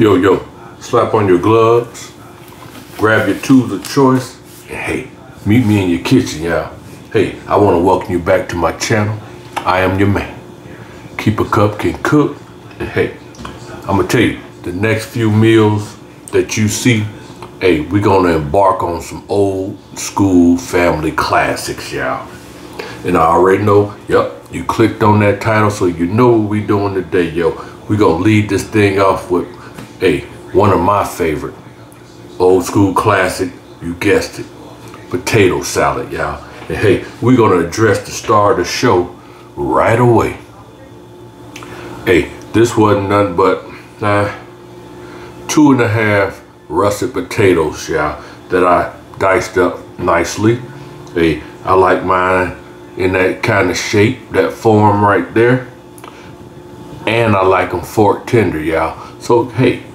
Yo, yo, slap on your gloves, grab your tools of choice, and hey, meet me in your kitchen, y'all. Hey, I want to welcome you back to my channel. I am your man. Keep a cup can cook, and hey, I'm gonna tell you, the next few meals that you see, hey, we're gonna embark on some old school family classics, y'all. And I already know, yep, you clicked on that title, so you know what we're doing today, yo. We're gonna lead this thing off with Hey, one of my favorite old school classic, you guessed it, potato salad, y'all. And hey, we're gonna address the star of the show right away. Hey, this wasn't nothing but uh, two and a half russet potatoes, y'all, that I diced up nicely. Hey, I like mine in that kind of shape, that form right there. And I like them fork tender, y'all. So, hey,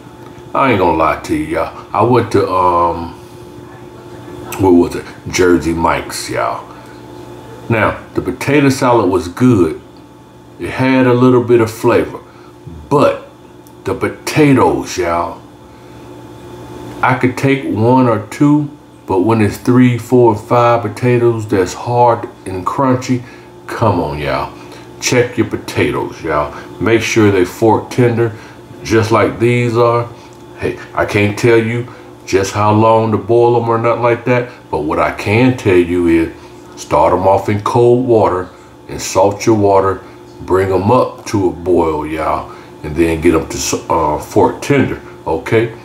I ain't gonna lie to y'all. I went to, um, what was it? Jersey Mike's, y'all. Now, the potato salad was good. It had a little bit of flavor. But the potatoes, y'all, I could take one or two, but when it's three, four, five potatoes that's hard and crunchy, come on, y'all. Check your potatoes, y'all. Make sure they fork tender, just like these are. Hey, I can't tell you just how long to boil them or nothing like that, but what I can tell you is start them off in cold water and salt your water, bring them up to a boil, y'all, and then get them to uh, fork tender, okay?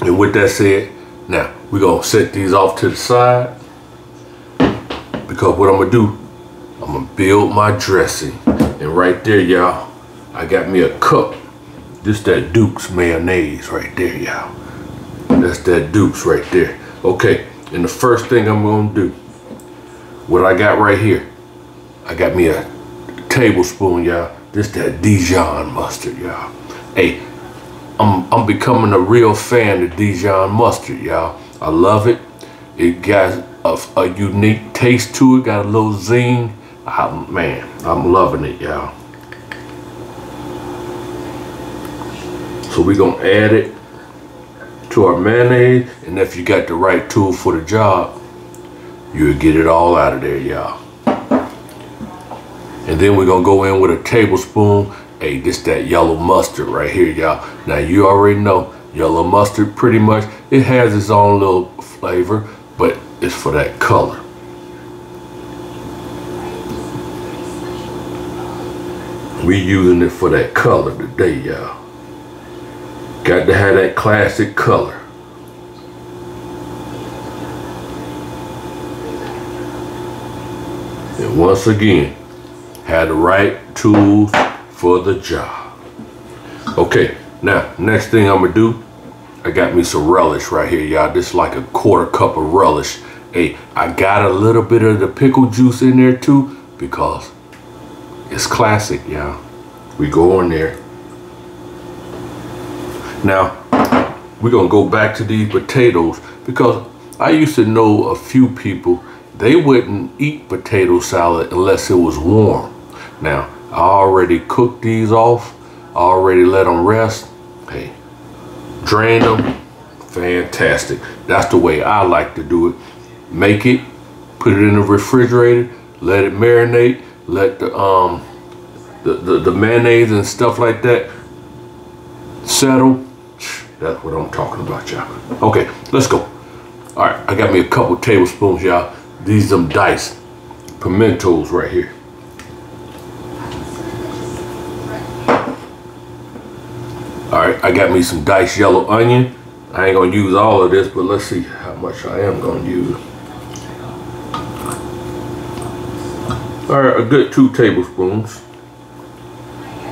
And with that said, now we're gonna set these off to the side because what I'm gonna do, I'm gonna build my dressing. And right there, y'all, I got me a cup this that Duke's mayonnaise right there, y'all. That's that Duke's right there. Okay, and the first thing I'm gonna do, what I got right here, I got me a tablespoon, y'all. This that Dijon mustard, y'all. Hey, I'm, I'm becoming a real fan of Dijon mustard, y'all. I love it. It got a, a unique taste to it, got a little zing. I, man, I'm loving it, y'all. We're gonna add it to our mayonnaise. And if you got the right tool for the job, you'll get it all out of there, y'all. And then we're gonna go in with a tablespoon. Hey, this that yellow mustard right here, y'all. Now you already know yellow mustard pretty much, it has its own little flavor, but it's for that color. We using it for that color today, y'all. Got to have that classic color. And once again, had the right tools for the job. Okay, now, next thing I'm gonna do, I got me some relish right here, y'all. This is like a quarter cup of relish. Hey, I got a little bit of the pickle juice in there too, because it's classic, y'all. We go in there, now, we're gonna go back to these potatoes because I used to know a few people, they wouldn't eat potato salad unless it was warm. Now, I already cooked these off, already let them rest. Hey, drain them, fantastic. That's the way I like to do it. Make it, put it in the refrigerator, let it marinate, let the um the, the, the mayonnaise and stuff like that settle that's what I'm talking about, y'all. Okay, let's go. All right, I got me a couple tablespoons, y'all. These them diced pimentos right here. All right, I got me some diced yellow onion. I ain't gonna use all of this, but let's see how much I am gonna use. All right, a good two tablespoons.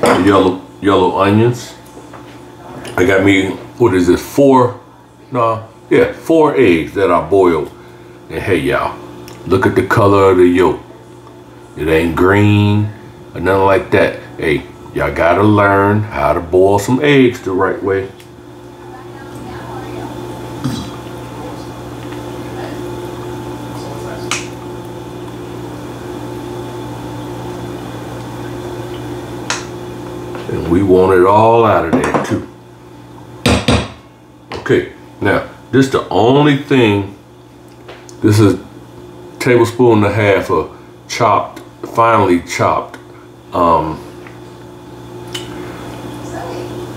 Yellow yellow onions. I got me what is this, four, no, yeah, four eggs that I boiled. And hey, y'all, look at the color of the yolk. It ain't green or nothing like that. Hey, y'all gotta learn how to boil some eggs the right way. And we want it all out of there. Okay, now this the only thing. This is tablespoon and a half of chopped, finely chopped um,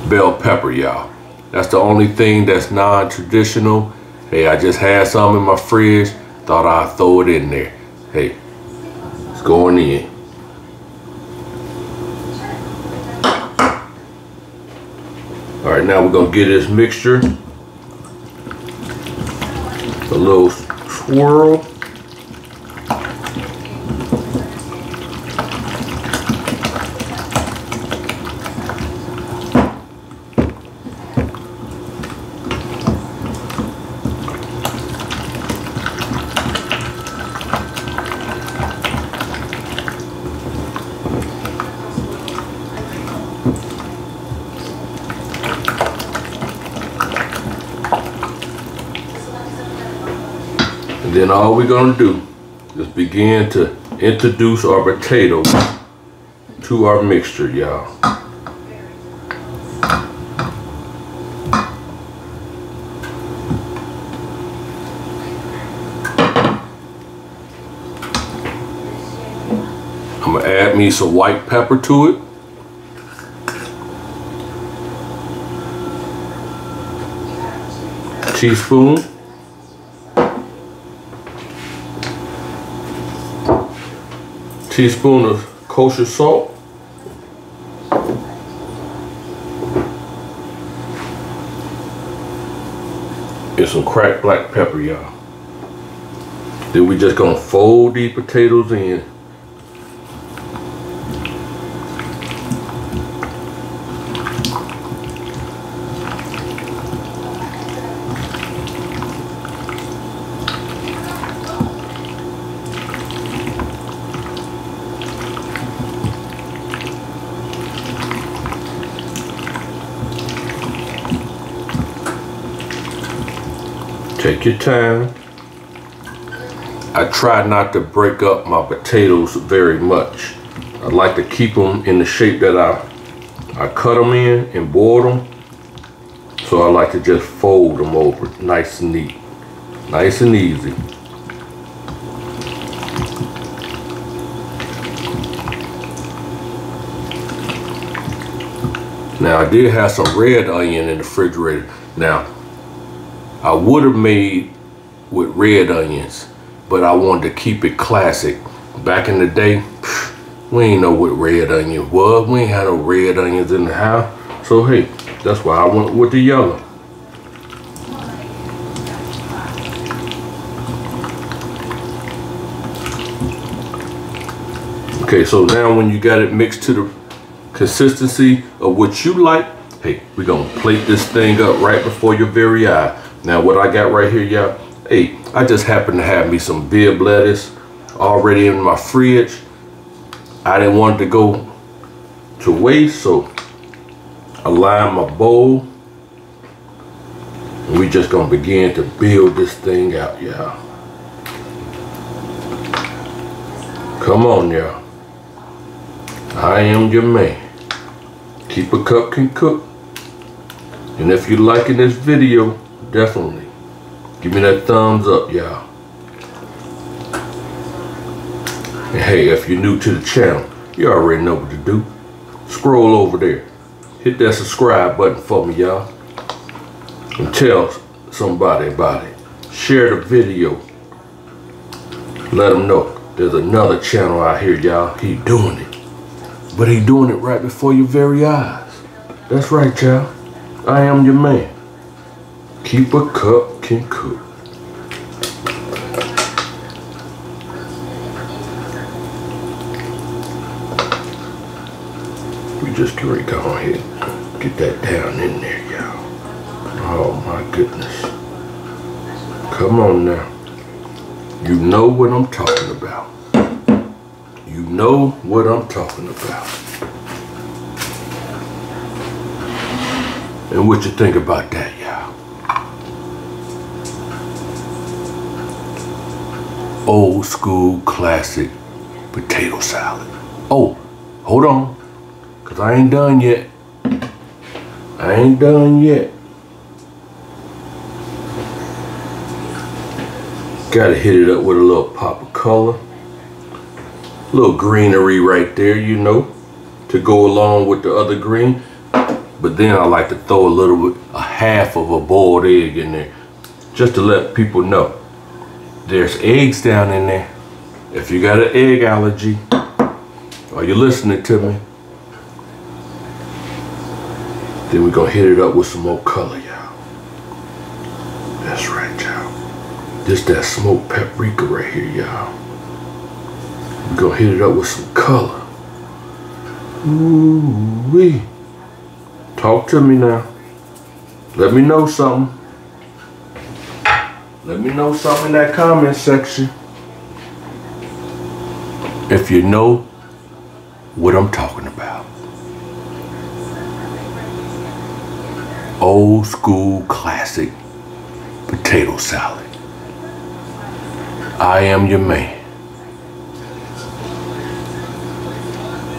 bell pepper, y'all. That's the only thing that's non-traditional. Hey, I just had some in my fridge. Thought I'd throw it in there. Hey, it's going in. All right, now we're gonna get this mixture a little swirl. Then all we're gonna do is begin to introduce our potatoes to our mixture, y'all. I'm gonna add me some white pepper to it. Teaspoon. Teaspoon of kosher salt. And some cracked black pepper, y'all. Then we just gonna fold these potatoes in. Take your time. I try not to break up my potatoes very much. I like to keep them in the shape that I, I cut them in and boil them. So I like to just fold them over nice and neat. Nice and easy. Now I did have some red onion in the refrigerator. Now I would have made with red onions, but I wanted to keep it classic. Back in the day, we ain't know what red onion was. We ain't had no red onions in the house. So hey, that's why I went with the yellow. Okay, so now when you got it mixed to the consistency of what you like, hey, we're gonna plate this thing up right before your very eye. Now what I got right here, y'all, hey, I just happen to have me some Bibb lettuce already in my fridge. I didn't want it to go to waste, so I line my bowl. And we just gonna begin to build this thing out, y'all. Come on, y'all. I am your man. Keep a cup can cook. And if you're liking this video, Definitely. Give me that thumbs up, y'all. And hey, if you're new to the channel, you already know what to do. Scroll over there. Hit that subscribe button for me, y'all. And tell somebody about it. Share the video. Let them know there's another channel out here, y'all. He doing it. But he doing it right before your very eyes. That's right, y'all. I am your man. Keep a cup can cook. We just can go ahead get that down in there, y'all. Oh my goodness. Come on now. You know what I'm talking about. You know what I'm talking about. And what you think about that, old school classic potato salad. Oh, hold on, because I ain't done yet. I ain't done yet. Gotta hit it up with a little pop of color. A little greenery right there, you know, to go along with the other green. But then I like to throw a little, a half of a boiled egg in there, just to let people know. There's eggs down in there. If you got an egg allergy, are you listening to me? Then we're gonna hit it up with some more color, y'all. That's right, y'all. Just that smoked paprika right here, y'all. We're gonna hit it up with some color. Ooh wee. Talk to me now. Let me know something. Let me know something in that comment section. If you know what I'm talking about. Old school classic potato salad. I am your man.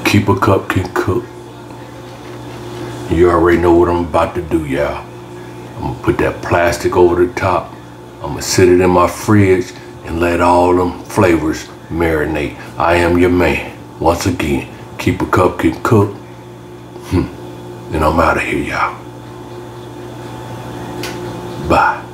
Keep a cup can cook. You already know what I'm about to do, y'all. I'm gonna put that plastic over the top. I'm gonna sit it in my fridge and let all them flavors marinate. I am your man. Once again, keep a cup can cook. Hmm. And I'm out of here, y'all. Bye.